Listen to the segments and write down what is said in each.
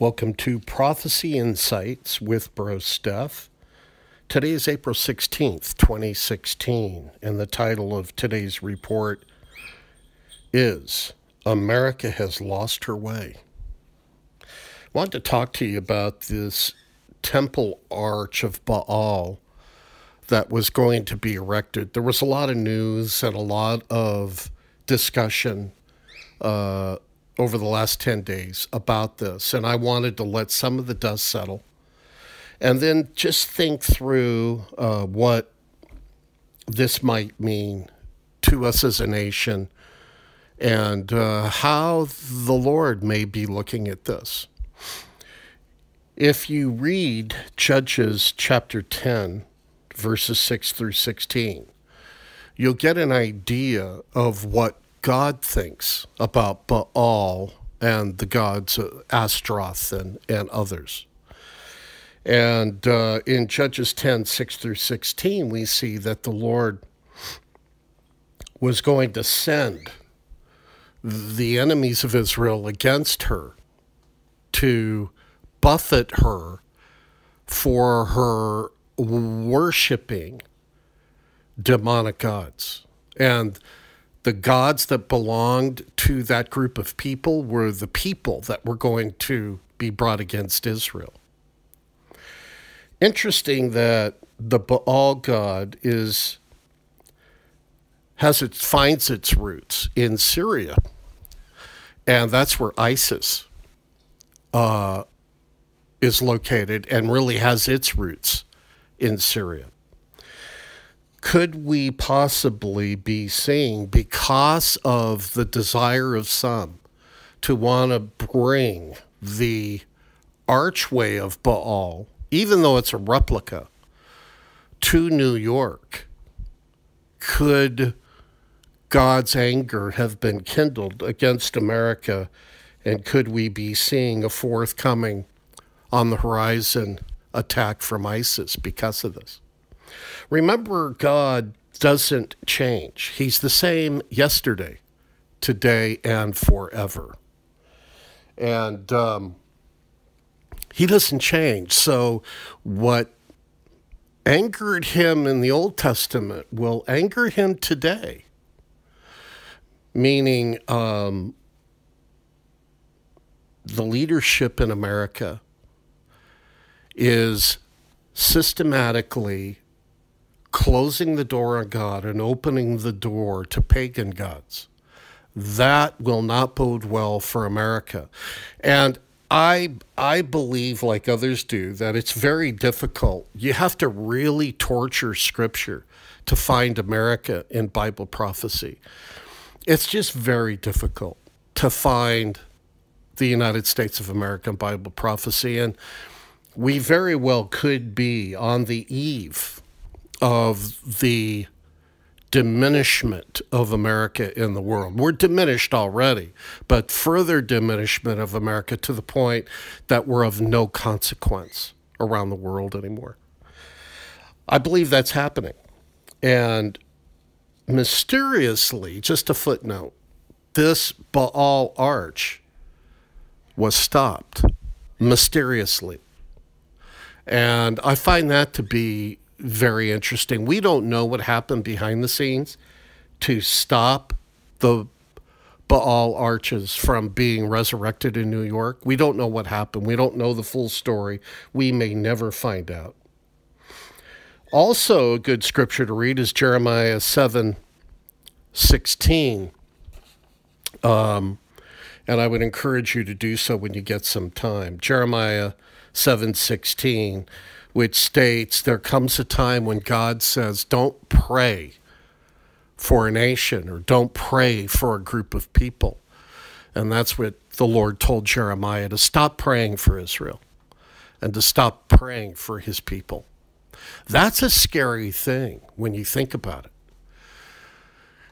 Welcome to Prophecy Insights with Bro Stef. Today is April 16th, 2016, and the title of today's report is America Has Lost Her Way. I want to talk to you about this temple arch of Baal that was going to be erected. There was a lot of news and a lot of discussion uh, over the last 10 days about this, and I wanted to let some of the dust settle and then just think through uh, what this might mean to us as a nation and uh, how the Lord may be looking at this. If you read Judges chapter 10, verses 6 through 16, you'll get an idea of what God thinks about Baal and the gods Ashtaroth and, and others. And uh, in Judges 10 6 through 16, we see that the Lord was going to send the enemies of Israel against her to buffet her for her worshiping demonic gods. And the gods that belonged to that group of people were the people that were going to be brought against Israel. Interesting that the Baal god is has it finds its roots in Syria, and that's where ISIS uh, is located, and really has its roots in Syria could we possibly be seeing because of the desire of some to want to bring the archway of Baal, even though it's a replica, to New York? Could God's anger have been kindled against America? And could we be seeing a forthcoming on the horizon attack from ISIS because of this? Remember, God doesn't change. He's the same yesterday, today, and forever. And um, he doesn't change. So, what angered him in the Old Testament will anger him today. Meaning, um, the leadership in America is systematically closing the door on God and opening the door to pagan gods. That will not bode well for America. And I I believe like others do that it's very difficult. You have to really torture scripture to find America in Bible prophecy. It's just very difficult to find the United States of America in Bible prophecy and we very well could be on the eve of the diminishment of America in the world. We're diminished already, but further diminishment of America to the point that we're of no consequence around the world anymore. I believe that's happening. And mysteriously, just a footnote, this Baal arch was stopped mysteriously. And I find that to be very interesting. We don't know what happened behind the scenes to stop the Baal arches from being resurrected in New York. We don't know what happened. We don't know the full story. We may never find out. Also, a good scripture to read is Jeremiah 7 16. Um, and I would encourage you to do so when you get some time. Jeremiah 7 16 which states there comes a time when God says, don't pray for a nation or don't pray for a group of people. And that's what the Lord told Jeremiah to stop praying for Israel and to stop praying for his people. That's a scary thing when you think about it.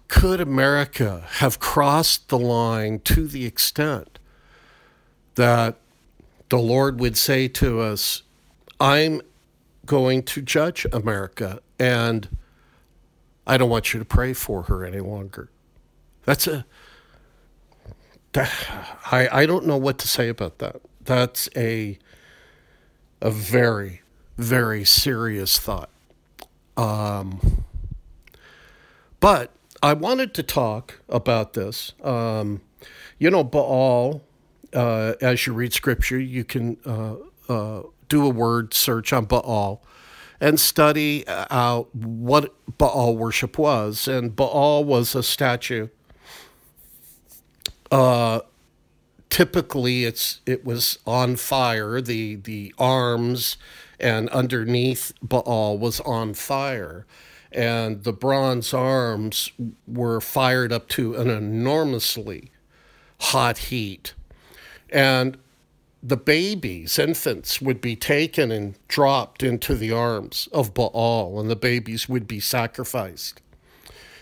Could America have crossed the line to the extent that the Lord would say to us, I'm going to judge America, and I don't want you to pray for her any longer. That's a. I, I don't know what to say about that. That's a a very very serious thought. Um, but I wanted to talk about this. Um, you know, Baal. Uh, as you read scripture, you can uh, uh, do a word search on Baal and study out what Baal worship was. And Baal was a statue. Uh, typically, it's it was on fire. The the arms and underneath Baal was on fire, and the bronze arms were fired up to an enormously hot heat, and the babies, infants, would be taken and dropped into the arms of Baal, and the babies would be sacrificed,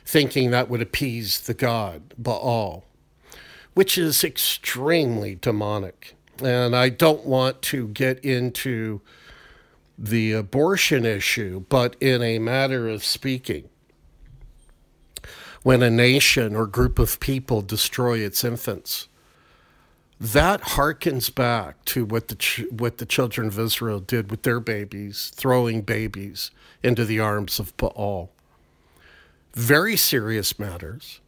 thinking that would appease the god Baal, which is extremely demonic. And I don't want to get into the abortion issue, but in a matter of speaking, when a nation or group of people destroy its infants, that harkens back to what the ch- what the children of Israel did with their babies, throwing babies into the arms of Baal. Very serious matters,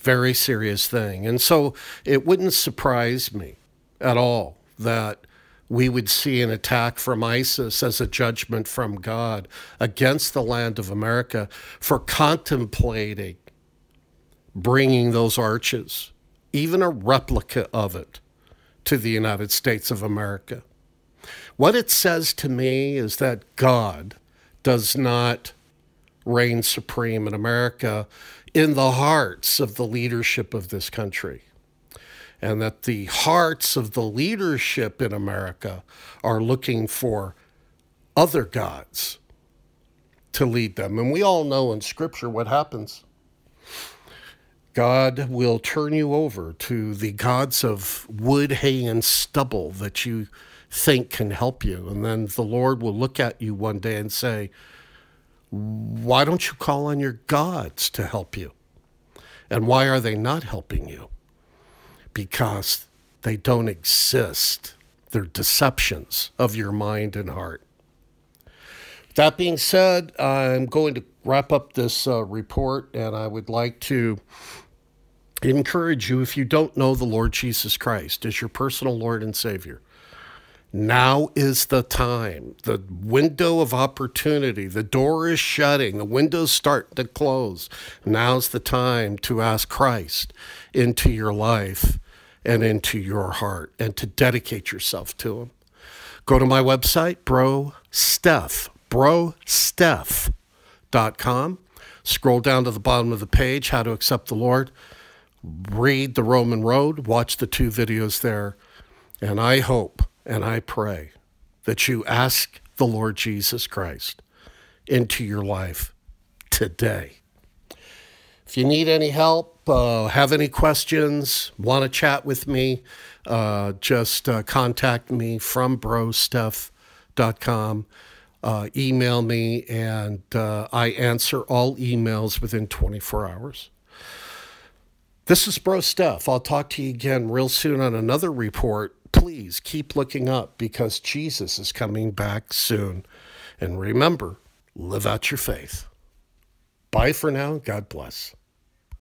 very serious thing, and so it wouldn't surprise me at all that we would see an attack from ISIS as a judgment from God against the land of America for contemplating bringing those arches even a replica of it, to the United States of America. What it says to me is that God does not reign supreme in America in the hearts of the leadership of this country. And that the hearts of the leadership in America are looking for other gods to lead them. And we all know in Scripture what happens. God will turn you over to the gods of wood, hay, and stubble that you think can help you. And then the Lord will look at you one day and say, Why don't you call on your gods to help you? And why are they not helping you? Because they don't exist. They're deceptions of your mind and heart. That being said, I'm going to wrap up this uh, report, and I would like to encourage you, if you don't know the Lord Jesus Christ as your personal Lord and Savior, now is the time. The window of opportunity, the door is shutting, the windows start to close. Now's the time to ask Christ into your life and into your heart and to dedicate yourself to Him. Go to my website, bro Stef, brostef.com. Scroll down to the bottom of the page, how to accept the Lord read the Roman Road, watch the two videos there, and I hope and I pray that you ask the Lord Jesus Christ into your life today. If you need any help, uh, have any questions, want to chat with me, uh, just uh, contact me from brostef.com. Uh, email me, and uh, I answer all emails within 24 hours. This is Bro Stef. I'll talk to you again real soon on another report. Please keep looking up because Jesus is coming back soon. And remember, live out your faith. Bye for now. God bless.